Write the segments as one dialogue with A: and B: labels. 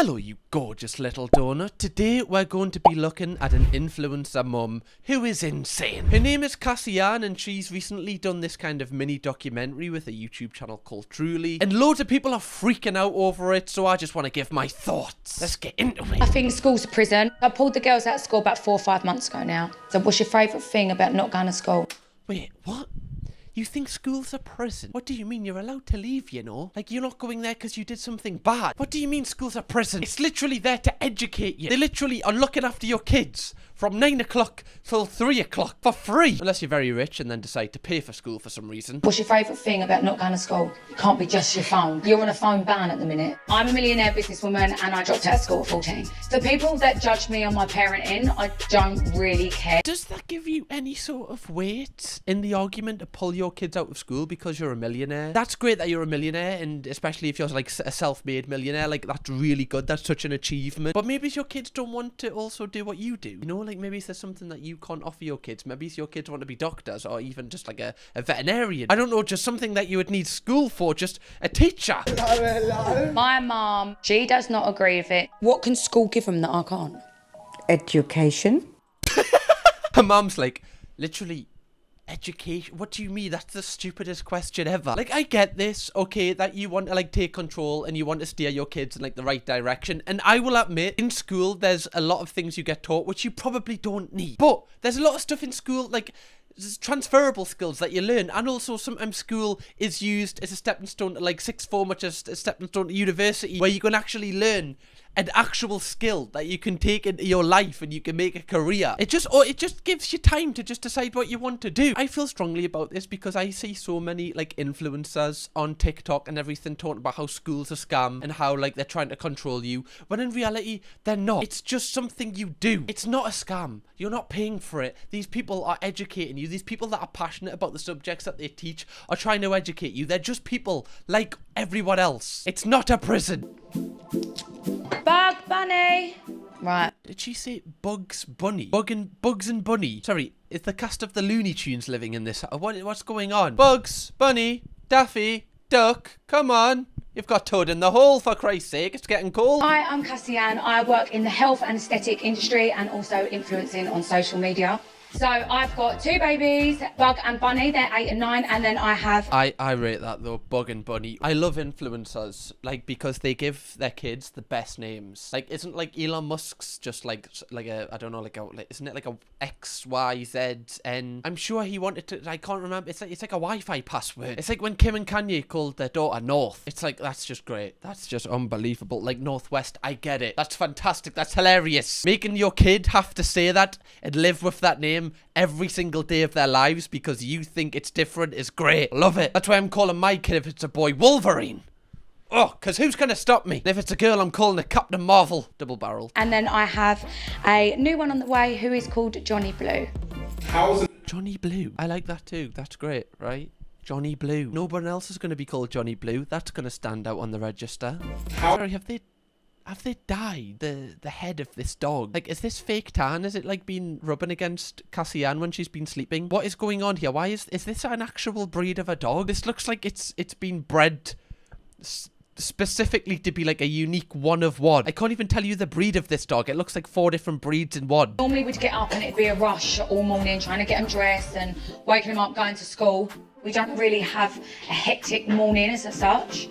A: Hello, you gorgeous little donut. Today we're going to be looking at an influencer mum who is insane. Her name is Cassian and she's recently done this kind of mini documentary with a YouTube channel called Truly. And loads of people are freaking out over it, so I just want to give my thoughts. Let's get into it.
B: I think school's a prison. I pulled the girls out of school about four or five months ago now. So what's your favourite thing about not going to school?
A: Wait, what? You think school's a prison? What do you mean you're allowed to leave, you know? Like you're not going there because you did something bad. What do you mean school's a prison? It's literally there to educate you. They literally are looking after your kids from 9 o'clock till 3 o'clock for free. Unless you're very rich and then decide to pay for school for some reason.
B: What's your favourite thing about not going to school? It can't be just your phone. You're on a phone ban at the minute. I'm a millionaire businesswoman and I dropped out of school at 14. The people that judge me on my parenting, I don't really care.
A: Does that give you any sort of weight in the argument to pull your kids out of school because you're a millionaire? That's great that you're a millionaire, and especially if you're like a self-made millionaire, like that's really good. That's such an achievement. But maybe your kids don't want to also do what you do. You know, like maybe there's something that you can't offer your kids. Maybe your kids want to be doctors or even just like a, a veterinarian. I don't know, just something that you would need school for, just a teacher.
B: My mom, she does not agree with it. What can school give them that I can't?
C: Education.
A: Her mum's like, literally, education. What do you mean? That's the stupidest question ever. Like, I get this, okay, that you want to like take control and you want to steer your kids in like the right direction. And I will admit, in school, there's a lot of things you get taught which you probably don't need. But there's a lot of stuff in school like. Transferable skills that you learn and also sometimes school is used as a stepping stone to like sixth form which is a stepping stone to university where you can actually learn an actual skill that you can take into your life and you can make a career. It just or it just gives you time to just decide what you want to do. I feel strongly about this because I see so many like influencers on TikTok and everything talking about how school's a scam and how like they're trying to control you when in reality they're not. It's just something you do. It's not a scam. You're not paying for it. These people are educating you. These people that are passionate about the subjects that they teach are trying to educate you. They're just people like everyone else. It's not a prison.
B: Bug Bunny! Right.
A: Did she say Bugs Bunny? Bug and Bugs and Bunny. Sorry, is the cast of the Looney Tunes living in this? What what's going on? Bugs, Bunny, Daffy, Duck. Come on, you've got Toad in the hole for Christ's sake. It's getting cold.
B: Hi, I'm Cassian. I work in the health and aesthetic industry and also influencing on social media. So I've got two babies, Bug and Bunny. They're eight and nine, and then I have
A: I, I rate that though, Bug and Bunny. I love influencers, like because they give their kids the best names. Like, isn't like Elon Musk's just like like a I don't know like a like, isn't it like a X Y Z N? I'm sure he wanted to. I can't remember. It's like it's like a Wi-Fi password. It's like when Kim and Kanye called their daughter North. It's like that's just great. That's just unbelievable. Like Northwest, I get it. That's fantastic. That's hilarious. Making your kid have to say that and live with that name every single day of their lives because you think it's different is great. Love it. That's why I'm calling my kid if it's a boy Wolverine. Oh, because who's going to stop me? If it's a girl, I'm calling it Captain Marvel. Double barrel.
B: and then I have a new one on the way who is called Johnny Blue.
A: How's Johnny Blue. I like that too. That's great, right? Johnny Blue. No one else is going to be called Johnny Blue. That's going to stand out on the register. Sorry, have they have they died the the head of this dog? Like, is this fake tan? Is it like been rubbing against Cassian when she's been sleeping? What is going on here? Why is is this an actual breed of a dog? This looks like it's it's been bred. Specifically to be like a unique one of one. I can't even tell you the breed of this dog. It looks like four different breeds in one.
B: Normally we'd get up and it'd be a rush all morning trying to get them dressed and waking them up going to school. We don't really have a hectic morning as such.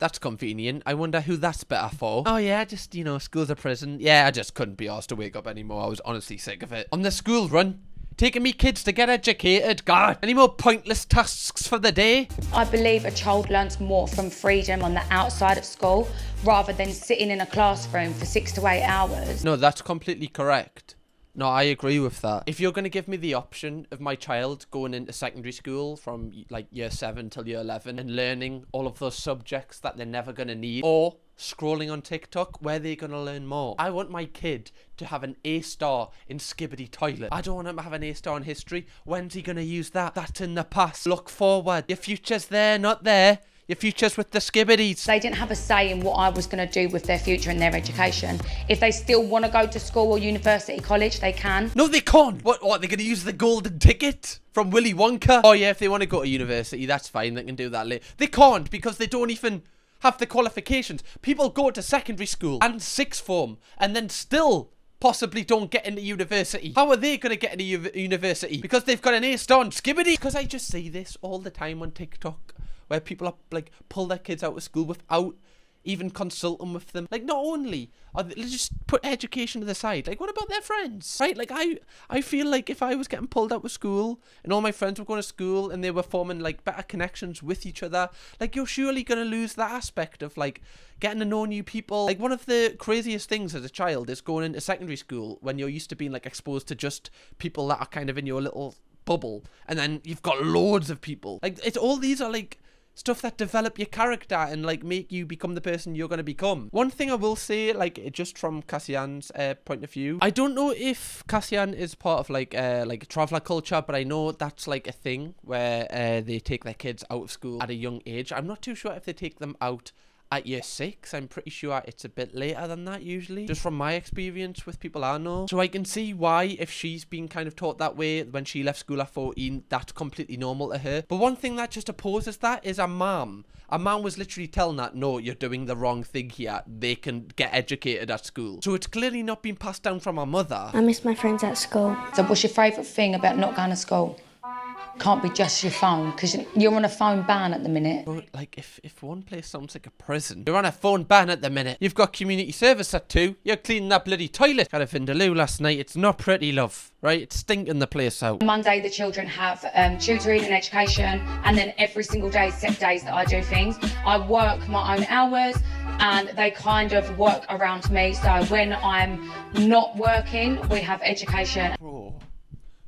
A: That's convenient. I wonder who that's better for. Oh yeah, just, you know, school's a prison. Yeah, I just couldn't be asked to wake up anymore. I was honestly sick of it. On the school run, taking me kids to get educated. God, any more pointless tasks for the day?
B: I believe a child learns more from freedom on the outside of school rather than sitting in a classroom for six to eight hours.
A: No, that's completely correct. No, I agree with that. If you're going to give me the option of my child going into secondary school from like year 7 till year 11 and learning all of those subjects that they're never going to need, or scrolling on TikTok where they're going to learn more. I want my kid to have an A star in Skibidi Toilet. I don't want him to have an A star in history. When's he going to use that? That's in the past. Look forward. Your future's there, not there. Your future's with the Skibidis.
B: They didn't have a say in what I was going to do with their future and their education. If they still want to go to school or university, college, they can.
A: No, they can't. What? What? They're going to use the golden ticket from Willy Wonka? Oh yeah, if they want to go to university, that's fine. They can do that later. They can't because they don't even have the qualifications. People go to secondary school and sixth form and then still possibly don't get into university. How are they going to get into u- university? Because they've got an A star on skibidi. Because I just see this all the time on TikTok where people are like pull their kids out of school without even consulting with them. Like, not only are they, let's just put education to the side. Like, what about their friends? Right? Like, I I feel like if I was getting pulled out of school and all my friends were going to school and they were forming like better connections with each other, like you're surely gonna lose that aspect of like getting to know new people. Like, one of the craziest things as a child is going into secondary school when you're used to being like exposed to just people that are kind of in your little bubble, and then you've got loads of people. Like, it's all these are like stuff that develop your character and like make you become the person you're going to become. One thing I will say, like just from Cassian's uh, point of view, I don't know if Cassian is part of like uh, like traveler culture, but I know that's like a thing where uh, they take their kids out of school at a young age. I'm not too sure if they take them out at year six. I'm pretty sure it's a bit later than that usually, just from my experience with people I know. So I can see why, if she's been kind of taught that way when she left school at 14, that's completely normal to her. But one thing that just opposes that is a mum. A man was literally telling that, no, you're doing the wrong thing here. They can get educated at school. So it's clearly not been passed down from her mother.
D: I miss my friends at school.
B: So, what's your favourite thing about not going to school? Can't be just your phone because you're on a phone ban at the minute.
A: But like, if if one place sounds like a prison, you're on a phone ban at the minute. You've got community service at two. You're cleaning that bloody toilet. Had a Vindaloo last night. It's not pretty, love. Right? It's stinking the place out.
B: Monday, the children have um, tutoring and education, and then every single day, set days that I do things. I work my own hours, and they kind of work around me. So when I'm not working, we have education.
A: Oh,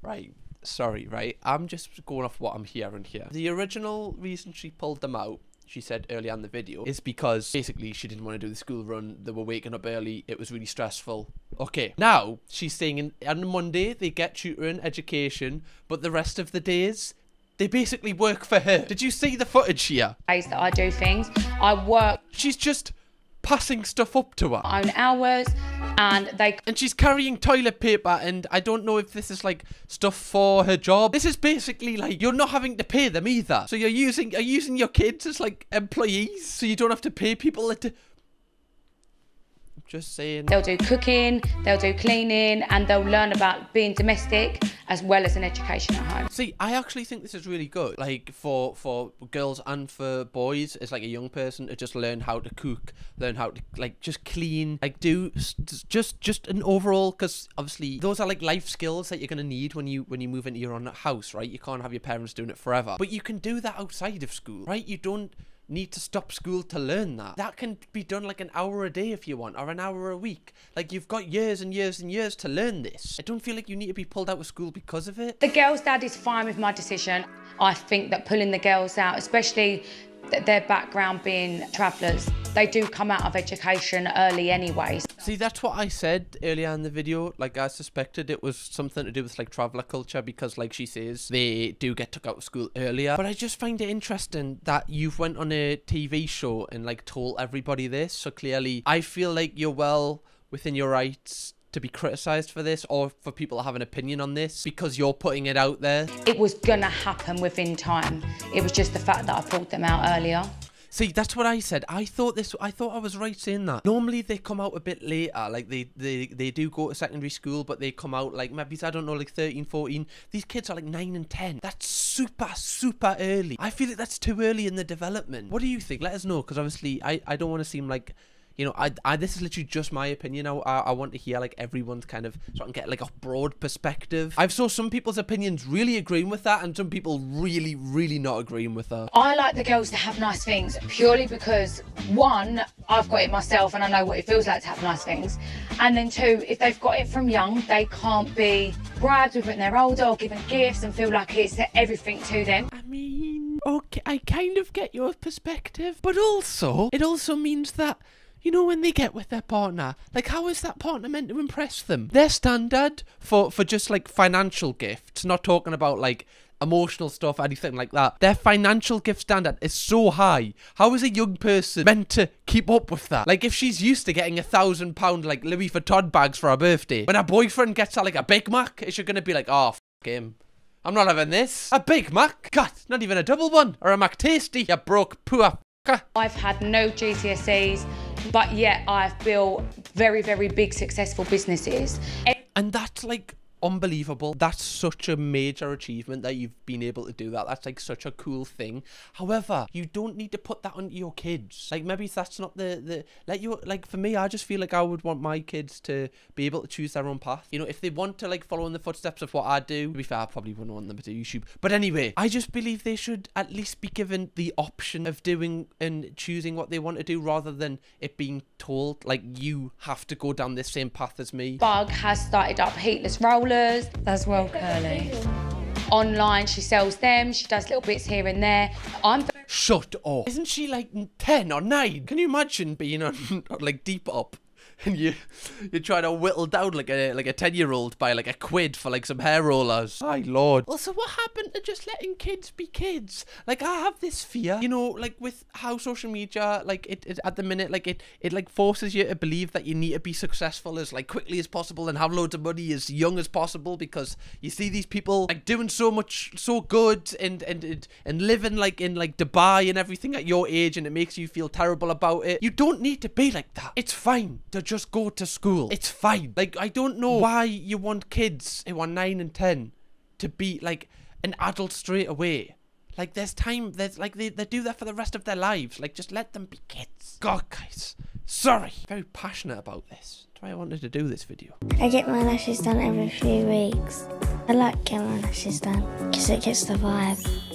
A: right. Sorry, right. I'm just going off what I'm hearing here. The original reason she pulled them out, she said earlier in the video, is because basically she didn't want to do the school run. They were waking up early. It was really stressful. Okay. Now she's saying in, on Monday they get tutoring, education, but the rest of the days they basically work for her. Did you see the footage here?
B: Days that I do things, I work
A: She's just passing stuff up to her.
B: own hours, and they
A: and she's carrying toilet paper and I don't know if this is like stuff for her job. This is basically like you're not having to pay them either. So you're using you're using your kids as like employees so you don't have to pay people that just saying.
B: They'll do cooking, they'll do cleaning, and they'll learn about being domestic as well as an education at home.
A: See, I actually think this is really good. Like for for girls and for boys, it's like a young person to just learn how to cook, learn how to like just clean, like do just just an overall. Because obviously those are like life skills that you're gonna need when you when you move into your own house, right? You can't have your parents doing it forever, but you can do that outside of school, right? You don't need to stop school to learn that. That can be done like an hour a day if you want, or an hour a week. Like you've got years and years and years to learn this. I don't feel like you need to be pulled out of school because of it.
B: The girls' dad is fine with my decision. I think that pulling the girls out, especially their background being travellers, they do come out of education early anyways.
A: See, that's what I said earlier in the video. Like, I suspected it was something to do with, like, traveller culture because, like she says, they do get took out of school earlier. But I just find it interesting that you've went on a TV show and, like, told everybody this. So clearly, I feel like you're well within your rights to be criticised for this or for people to have an opinion on this because you're putting it out there.
B: It was gonna happen within time. It was just the fact that I pulled them out earlier.
A: See, that's what I said. I thought this. I thought I was right saying that. Normally they come out a bit later. Like they, they, they do go to secondary school, but they come out like maybe I don't know, like 13, 14. These kids are like nine and ten. That's super, super early. I feel like that's too early in the development. What do you think? Let us know, because obviously I, I don't want to seem like you know, I, I this is literally just my opinion. I, I, want to hear like everyone's kind of so I can get like a broad perspective. I've saw some people's opinions really agreeing with that, and some people really, really not agreeing with that.
B: I like the girls to have nice things purely because one, I've got it myself and I know what it feels like to have nice things. And then two, if they've got it from young, they can't be bribed with it when they're older or given gifts and feel like it's everything to them.
A: I mean, okay, I kind of get your perspective, but also it also means that. You know when they get with their partner, like how is that partner meant to impress them? Their standard for for just like financial gifts, not talking about like emotional stuff, anything like that. Their financial gift standard is so high. How is a young person meant to keep up with that? Like if she's used to getting a thousand pound like Louis Vuitton bags for her birthday, when her boyfriend gets her like a Big Mac, is she gonna be like, oh, f him? I'm not having this. A Big Mac? God, not even a double one or a Mac Tasty. You broke poor.
B: I've had no GCSEs, but yet I've built very, very big successful businesses.
A: And that's like unbelievable. That's such a major achievement that you've been able to do that. That's like such a cool thing. However, you don't need to put that onto your kids. Like maybe that's not the the like you like for me, I just feel like I would want my kids to be able to choose their own path. You know, if they want to like follow in the footsteps of what I do, to be fair, I probably wouldn't want them to do YouTube. But anyway, I just believe they should at least be given the option of doing and choosing what they want to do rather than it being told like you have to go down this same path as me.
B: Bug has started up heatless rollers. That's well curly. Online, she sells them. She does little bits here and there. I'm
A: Shut up. Isn't she like 10 or 9? Can you imagine being on, like deep up and you you try to whittle down like a like a 10 year old by like a quid for like some hair rollers. My lord. Also what happened to just letting kids be kids? Like i have this fear. You know like with how social media like it, it at the minute like it it like forces you to believe that you need to be successful as like quickly as possible and have loads of money as young as possible because you see these people like doing so much so good and and and, and living like in like dubai and everything at your age and it makes you feel terrible about it. You don't need to be like that. It's fine. To just go to school. It's fine. Like, I don't know why you want kids who are 9 and 10 to be, like, an adult straight away. Like, there's time, there's, like, they, they do that for the rest of their lives. Like, just let them be kids. God, guys. Sorry. Very passionate about this. That's why I wanted to do this video.
D: I get my lashes done every few weeks. I like getting my lashes done because it gets the vibe.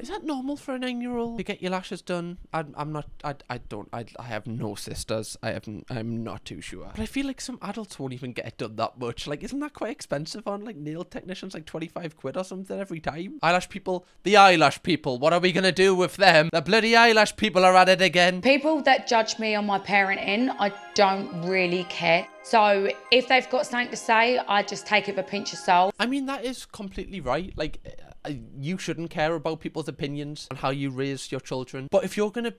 A: Is that normal for a nine-year-old to get your lashes done? I'm, I'm not. I, I don't. I, I have no sisters. I haven't. I'm not too sure. But I feel like some adults won't even get it done that much. Like, isn't that quite expensive on like nail technicians? Like twenty-five quid or something every time. Eyelash people. The eyelash people. What are we gonna do with them? The bloody eyelash people are at it again.
B: People that judge me on my parenting, I don't really care. So if they've got something to say, I just take it with a pinch of salt.
A: I mean, that is completely right. Like, uh, Uh, you shouldn't care about people's opinions on how you raise your children. But if you're gonna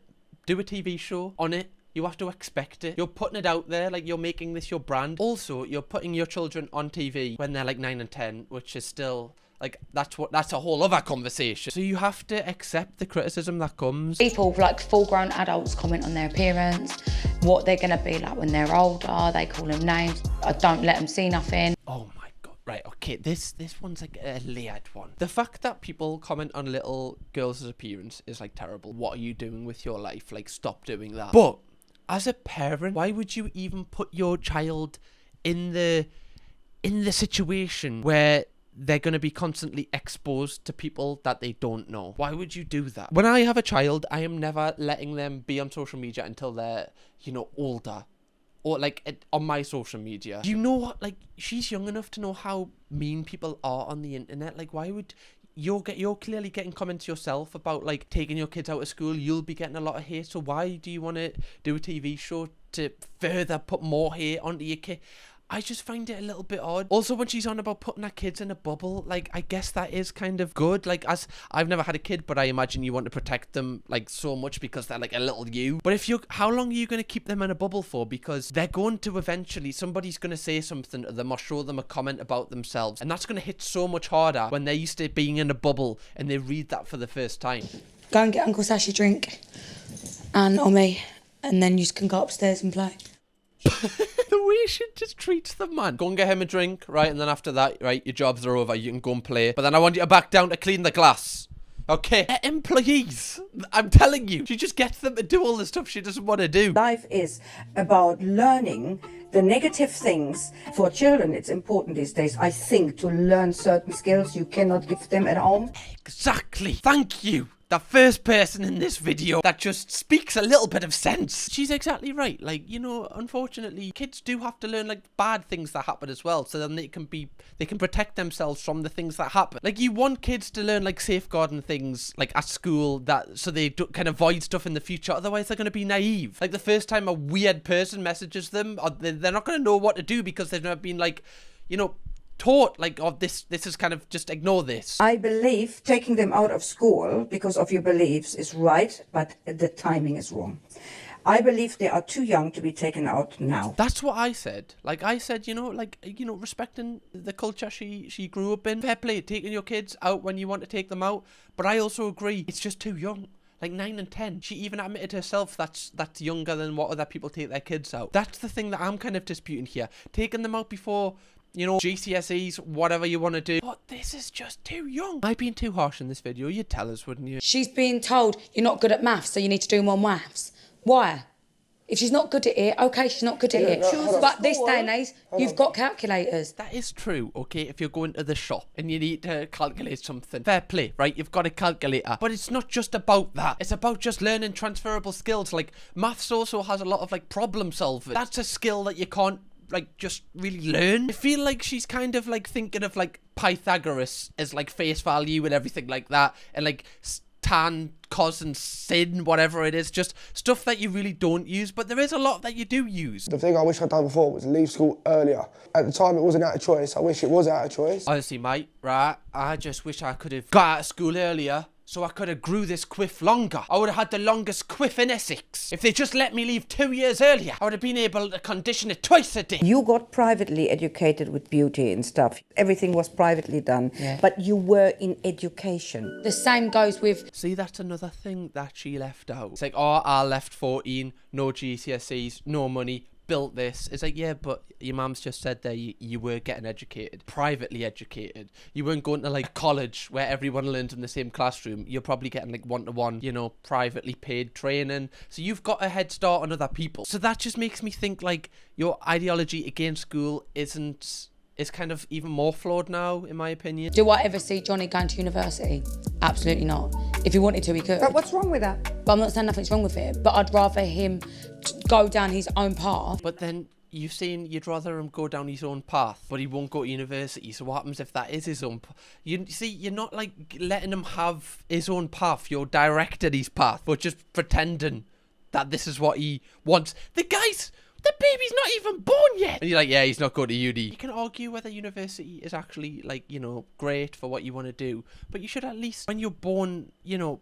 A: do a TV show on it, you have to expect it. You're putting it out there, like you're making this your brand. Also, you're putting your children on TV when they're like 9 and 10, which is still like that's what that's a whole other conversation. So you have to accept the criticism that comes.
B: People like full-grown adults comment on their appearance, what they're gonna be like when they're older. They call them names. I don't let them see nothing.
A: Oh my. Right, okay, this this one's like a layered one. The fact that people comment on little girls' appearance is like terrible. What are you doing with your life? Like stop doing that. But as a parent, why would you even put your child in the in the situation where they're going to be constantly exposed to people that they don't know. Why would you do that? When I have a child, I am never letting them be on social media until they're, you know, older. Or like it, on my social media. Do you know what? Like she's young enough to know how mean people are on the internet. Like why would you're get you're clearly getting comments yourself about like taking your kids out of school. You'll be getting a lot of hate. So why do you want to do a TV show to further put more hate onto your kid? I just find it a little bit odd. Also, when she's on about putting her kids in a bubble, like I guess that is kind of good. Like as I've never had a kid, but I imagine you want to protect them like so much because they're like a little you. But if you, how long are you going to keep them in a bubble for? Because they're going to eventually somebody's going to say something to them or show them a comment about themselves, and that's going to hit so much harder when they're used to being in a bubble and they read that for the first time.
E: Go and get Uncle Sash a drink and or me, and then you can go upstairs and play.
A: the way she just treats the man. Go and get him a drink, right? And then after that, right, your jobs are over. You can go and play. But then I want you to back down to clean the glass. Okay? They're employees. I'm telling you. She just gets them to do all the stuff she doesn't want to do.
C: Life is about learning the negative things. For children, it's important these days, I think, to learn certain skills you cannot give them at home.
A: Exactly. Thank you. The first person in this video that just speaks a little bit of sense. She's exactly right. Like, you know, unfortunately, kids do have to learn like bad things that happen as well. So then they can be, they can protect themselves from the things that happen. Like you want kids to learn like safeguarding things like at school that, so they do, can avoid stuff in the future. Otherwise they're going to be naive. Like the first time a weird person messages them, uh, they're not going to know what to do because they've never been like, you know, taught like oh this this is kind of just ignore this
C: I believe taking them out of school because of your beliefs is right, but the timing is wrong. I believe they are too young to be taken out now.
A: that's what i said like i said you know like you know respecting the culture she she grew up in fair play taking your kids out when you want to take them out but i also agree it's just too young like nine and ten. She even admitted herself that's that's younger than what other people take their kids out. That's the thing that I'm kind of disputing here. Taking them out before you know, GCSEs, whatever you want to do. But this is just too young. I've been too harsh in this video? You'd tell us, wouldn't you?
E: She's being told you're not good at maths, so you need to do more maths. Why? If she's not good at it, okay, she's not good at it. But this day and age, you've got calculators.
A: That is true, okay, if you're going to the shop and you need to calculate something. Fair play, right? You've got a calculator. But it's not just about that. It's about just learning transferable skills. Like, maths also has a lot of, like, problem solving. That's a skill that you can't like just really learn. I feel like she's kind of like thinking of like Pythagoras as like face value and everything like that, and like tan, cos, and sin, whatever it is, just stuff that you really don't use, but there is a lot that you do use.
F: The thing I wish I'd done before was leave school earlier. At the time, it wasn't out of choice. I wish it was out of choice.
A: Honestly, mate, right? I just wish I could have got out of school earlier so I could have grew this quiff longer. I would have had the longest quiff in Essex. If they just let me leave two years earlier, I would have been able to condition it twice a day.
C: You got privately educated with beauty and stuff. Everything was privately done,
E: Yeah.
C: but you were in education.
E: The same goes with
A: See, that's another thing that she left out. It's like, oh, I left 14, no GCSEs, no money, built this. It's like, yeah, but your mom's just said there you, you were getting educated, privately educated. You weren't going to like college where everyone learned in the same classroom. You're probably getting like one to one, you know, privately paid training. So you've got a head start on other people. So that just makes me think like your ideology against school isn't. Is kind of even more flawed now, in my opinion.
E: do I ever see Johnny going to university? Absolutely not. If he wanted to, he could.
C: But what's wrong with that?
E: But I'm not saying nothing's wrong with it, but I'd rather him go down his own path.
A: But then you've seen you'd rather him go down his own path, but he won't go to university. So what happens if that is his own? You see, you're not like letting him have his own path. You're directing his path, but just pretending that this is what he wants. The guy's. The baby's not even born yet. And you're like, yeah, he's not going to uni. You can argue whether university is actually, like, you know, great for what you want to do. But you should at least, when you're born, you know,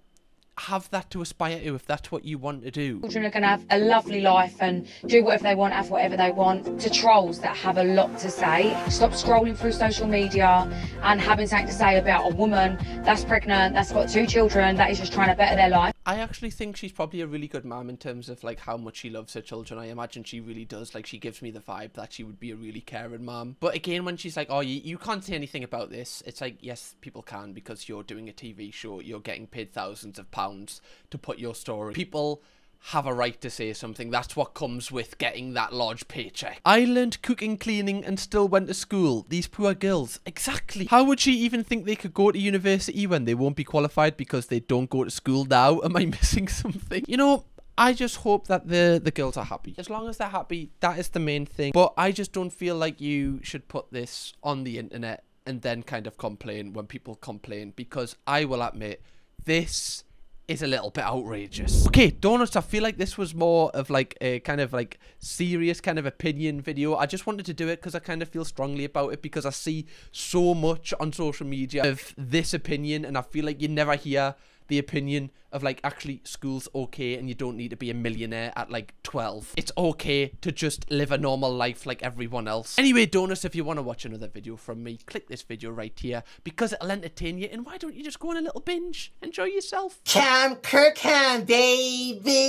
A: have that to aspire to if that's what you want to do.
B: Children are going to have a lovely life and do whatever they want, have whatever they want. To trolls that have a lot to say, stop scrolling through social media and having something to say about a woman that's pregnant, that's got two children, that is just trying to better their life.
A: I actually think she's probably a really good mom in terms of like how much she loves her children. I imagine she really does. Like she gives me the vibe that she would be a really caring mom. But again, when she's like, "Oh, you, you can't say anything about this," it's like, yes, people can because you're doing a TV show. You're getting paid thousands of pounds to put your story. People have a right to say something. That's what comes with getting that large paycheck. I learned cooking, cleaning, and still went to school. These poor girls. Exactly. How would she even think they could go to university when they won't be qualified because they don't go to school now? Am I missing something? You know, I just hope that the the girls are happy. As long as they're happy, that is the main thing. But I just don't feel like you should put this on the internet and then kind of complain when people complain because I will admit this is a little bit outrageous. Okay, donuts, I feel like this was more of like a kind of like serious kind of opinion video. I just wanted to do it because I kind of feel strongly about it because I see so much on social media of this opinion and I feel like you never hear the opinion of like actually school's okay and you don't need to be a millionaire at like 12 it's okay to just live a normal life like everyone else. Anyway donuts if you want to watch another video from me click this video right here because it'll entertain you and why don't you just go on a little binge? Enjoy yourself.
G: Cam Kirkham, baby.